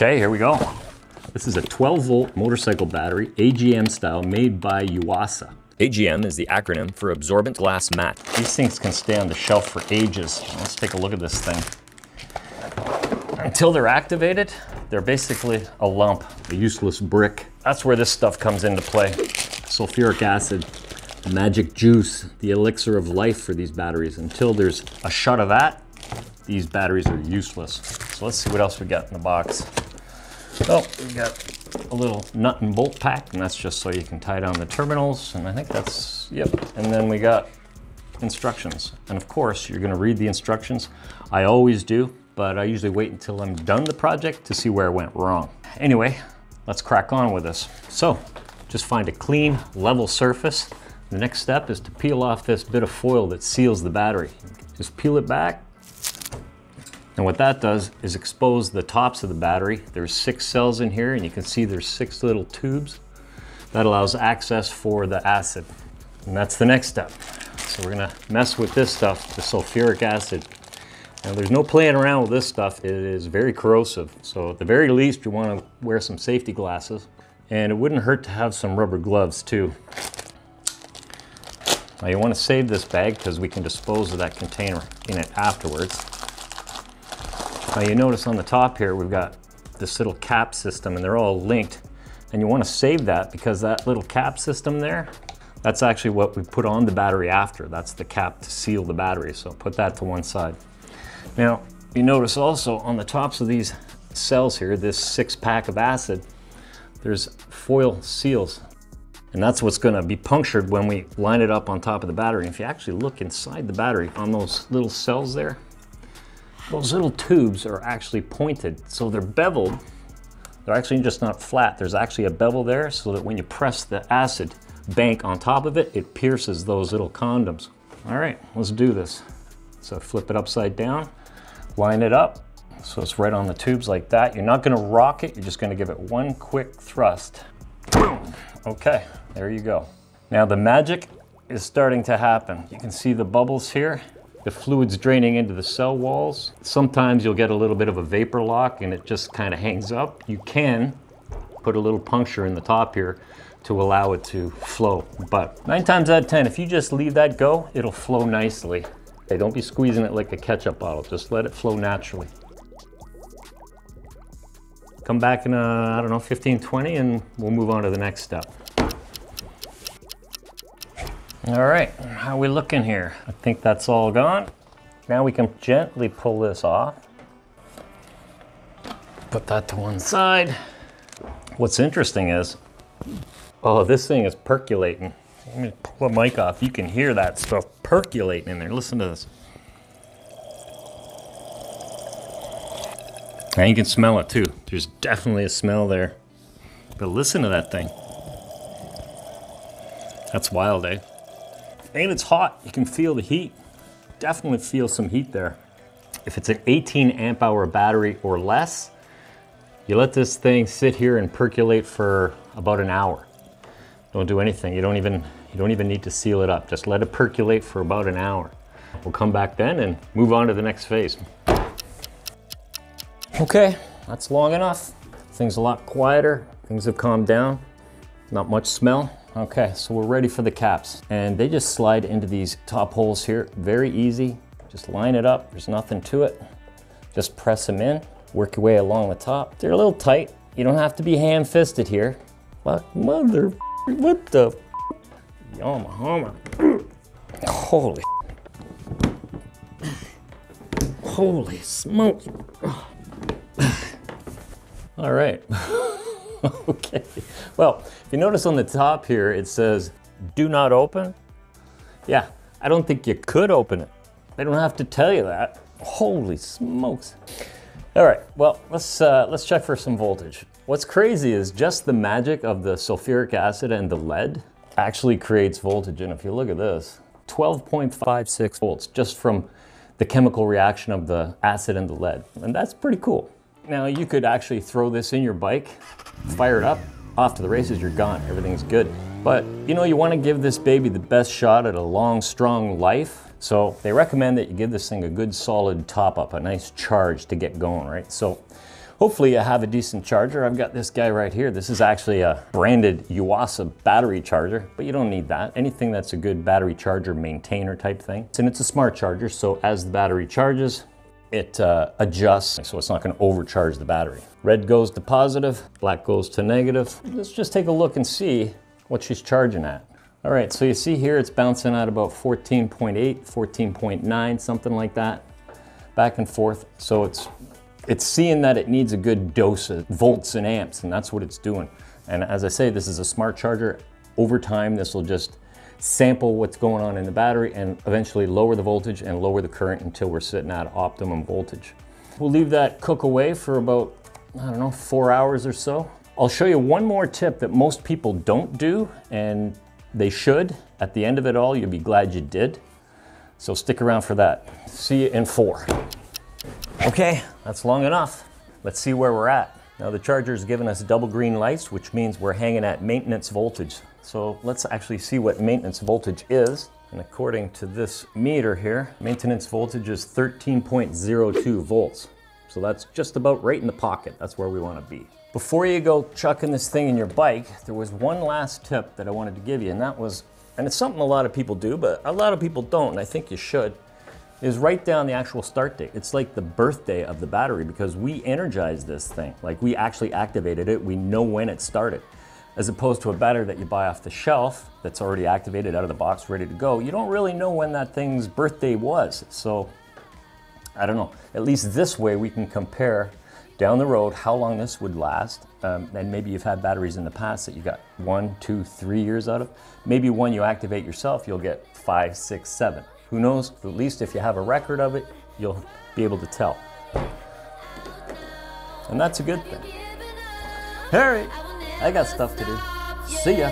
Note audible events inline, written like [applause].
Okay, here we go. This is a 12 volt motorcycle battery, AGM style, made by Yuasa. AGM is the acronym for Absorbent Glass Mat. These things can stay on the shelf for ages. Let's take a look at this thing. Until they're activated, they're basically a lump, a useless brick. That's where this stuff comes into play. Sulfuric acid, the magic juice, the elixir of life for these batteries. Until there's a shot of that, these batteries are useless. So let's see what else we got in the box. Oh, we got a little nut and bolt pack, and that's just so you can tie down the terminals. And I think that's, yep. And then we got instructions. And of course, you're gonna read the instructions. I always do, but I usually wait until I'm done the project to see where I went wrong. Anyway, let's crack on with this. So, just find a clean, level surface. The next step is to peel off this bit of foil that seals the battery. Just peel it back, and what that does is expose the tops of the battery. There's six cells in here and you can see there's six little tubes. That allows access for the acid. And that's the next step. So we're gonna mess with this stuff, the sulfuric acid. Now there's no playing around with this stuff. It is very corrosive. So at the very least, you wanna wear some safety glasses. And it wouldn't hurt to have some rubber gloves too. Now you wanna save this bag because we can dispose of that container in it afterwards. Now you notice on the top here, we've got this little cap system and they're all linked. And you wanna save that because that little cap system there, that's actually what we put on the battery after. That's the cap to seal the battery. So put that to one side. Now, you notice also on the tops of these cells here, this six pack of acid, there's foil seals and that's what's gonna be punctured when we line it up on top of the battery. And if you actually look inside the battery on those little cells there, those little tubes are actually pointed. So they're beveled. They're actually just not flat. There's actually a bevel there so that when you press the acid bank on top of it, it pierces those little condoms. All right, let's do this. So flip it upside down, line it up. So it's right on the tubes like that. You're not gonna rock it, you're just gonna give it one quick thrust. Boom. Okay, there you go. Now the magic is starting to happen. You can see the bubbles here. The fluid's draining into the cell walls. Sometimes you'll get a little bit of a vapor lock and it just kind of hangs up. You can put a little puncture in the top here to allow it to flow. But nine times out of 10, if you just leave that go, it'll flow nicely. Hey, don't be squeezing it like a ketchup bottle. Just let it flow naturally. Come back in, uh, I don't know, 15, 20, and we'll move on to the next step. All right, how we looking here? I think that's all gone. Now we can gently pull this off. Put that to one side. What's interesting is, oh, this thing is percolating. Let me pull the mic off. You can hear that stuff percolating in there. Listen to this. Now you can smell it too. There's definitely a smell there. But listen to that thing. That's wild, eh? And it's hot. You can feel the heat. Definitely feel some heat there. If it's an 18 amp hour battery or less, you let this thing sit here and percolate for about an hour. Don't do anything. You don't even you don't even need to seal it up. Just let it percolate for about an hour. We'll come back then and move on to the next phase. Okay, that's long enough. Things a lot quieter. Things have calmed down. Not much smell. Okay, so we're ready for the caps. And they just slide into these top holes here. Very easy. Just line it up. There's nothing to it. Just press them in. Work your way along the top. They're a little tight. You don't have to be ham-fisted here. But mother, what the? Yama Holy. Holy smoke. All right. [laughs] [laughs] okay. Well, if you notice on the top here, it says, do not open. Yeah, I don't think you could open it. They don't have to tell you that. Holy smokes. All right, well, let's, uh, let's check for some voltage. What's crazy is just the magic of the sulfuric acid and the lead actually creates voltage. And if you look at this, 12.56 volts just from the chemical reaction of the acid and the lead. And that's pretty cool. Now you could actually throw this in your bike, fire it up, off to the races, you're gone, everything's good. But you know, you wanna give this baby the best shot at a long, strong life. So they recommend that you give this thing a good solid top up, a nice charge to get going, right? So Hopefully you have a decent charger. I've got this guy right here. This is actually a branded Yuasa battery charger, but you don't need that. Anything that's a good battery charger maintainer type thing. And it's a smart charger, so as the battery charges, it uh, adjusts so it's not going to overcharge the battery. Red goes to positive, black goes to negative. Let's just take a look and see what she's charging at. All right, so you see here it's bouncing at about 14.8, 14.9, something like that, back and forth. So it's it's seeing that it needs a good dose of volts and amps, and that's what it's doing. And as I say, this is a smart charger. Over time, this will just sample what's going on in the battery and eventually lower the voltage and lower the current until we're sitting at optimum voltage. We'll leave that cook away for about, I don't know, four hours or so. I'll show you one more tip that most people don't do and they should. At the end of it all, you'll be glad you did. So stick around for that. See you in four. Okay, that's long enough. Let's see where we're at. Now the charger's given us double green lights, which means we're hanging at maintenance voltage. So let's actually see what maintenance voltage is. And according to this meter here, maintenance voltage is 13.02 volts. So that's just about right in the pocket. That's where we want to be. Before you go chucking this thing in your bike, there was one last tip that I wanted to give you, and that was, and it's something a lot of people do, but a lot of people don't, and I think you should, is write down the actual start date. It's like the birthday of the battery because we energized this thing. Like we actually activated it, we know when it started as opposed to a battery that you buy off the shelf that's already activated out of the box, ready to go. You don't really know when that thing's birthday was. So I don't know. At least this way we can compare down the road how long this would last. Um, and maybe you've had batteries in the past that you got one, two, three years out of. Maybe one you activate yourself, you'll get five, six, seven. Who knows? At least if you have a record of it, you'll be able to tell. And that's a good thing. All right. I got stuff to do. See ya.